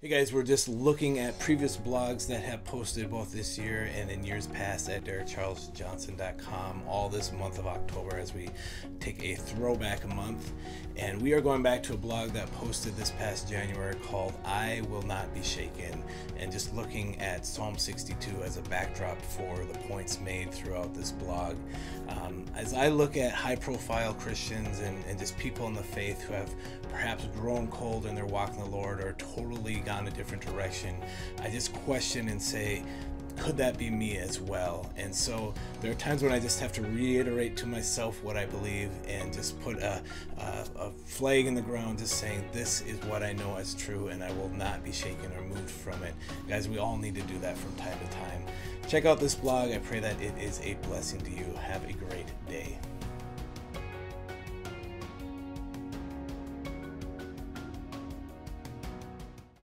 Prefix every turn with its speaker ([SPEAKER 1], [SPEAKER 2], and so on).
[SPEAKER 1] Hey guys, we're just looking at previous blogs that have posted both this year and in years past at DerekCharlesJohnson.com all this month of October as we take a throwback month. And we are going back to a blog that posted this past January called I Will Not Be Shaken and just looking at Psalm 62 as a backdrop for the points made throughout this blog. Um, as I look at high profile Christians and, and just people in the faith who have perhaps grown cold in their walk in the Lord or totally gone a different direction, I just question and say, could that be me as well? And so there are times when I just have to reiterate to myself what I believe and just put a, a, a, flag in the ground, just saying, This is what I know as true, and I will not be shaken or moved from it. Guys, we all need to do that from time to time. Check out this blog. I pray that it is a blessing to you. Have a great day.